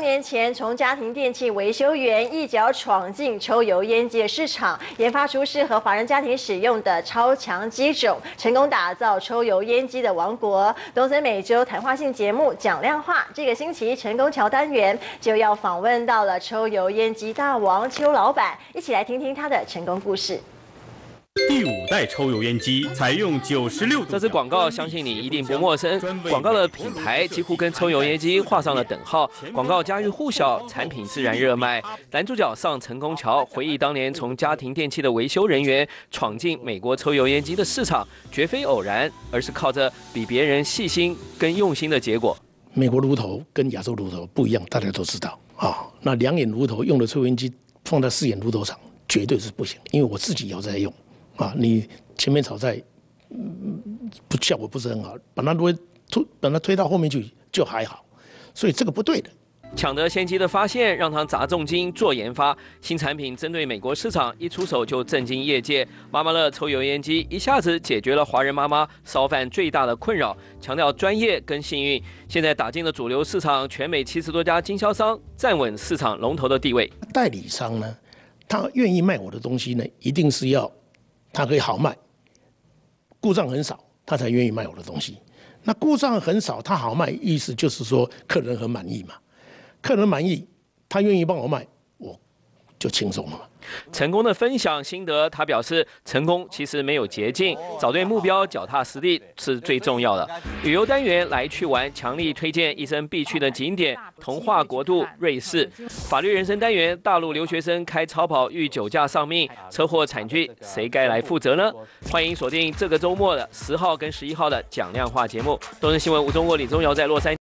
年前从家庭电器维修员一脚闯进抽油烟机市场，研发出适合华人家庭使用的超强机种，成功打造抽油烟机的王国。东森每周谈话性节目讲量化，这个星期成功桥单元就要访问到了抽油烟机大王邱老板，一起来听听他的成功故事。第代抽油烟机采用九十六。这支广告相信你一定不陌生。广告的品牌几乎跟抽油烟机画上了等号。广告家喻户晓，产品自然热卖。男主角上成功桥，回忆当年从家庭电器的维修人员闯进美国抽油烟机的市场，绝非偶然，而是靠着比别人细心跟用心的结果。美国炉头跟亚洲炉头不一样，大家都知道啊。那两眼炉头用的抽油烟机放在四眼炉头上，绝对是不行，因为我自己也在用。啊，你前面炒菜，嗯不效果不是很好，把它推推，把它推到后面去就还好，所以这个不对的。抢得先机的发现，让他砸重金做研发新产品，针对美国市场一出手就震惊业界。妈妈乐抽油烟机一下子解决了华人妈妈烧饭最大的困扰，强调专业跟幸运。现在打进了主流市场，全美七十多家经销商站稳市场龙头的地位。代理商呢，他愿意卖我的东西呢，一定是要。他可以好卖，故障很少，他才愿意卖我的东西。那故障很少，他好卖，意思就是说客人很满意嘛。客人满意，他愿意帮我卖，就轻松了。成功的分享心得，他表示，成功其实没有捷径，找对目标，脚踏实地是最重要的。旅游单元来去玩，强力推荐一生必去的景点——童话国度瑞士。法律人生单元，大陆留学生开超跑遇酒驾丧命，车祸惨剧，谁该来负责呢？欢迎锁定这个周末的十号跟十一号的讲量化节目。东森新闻吴中国、李宗尧在洛杉矶。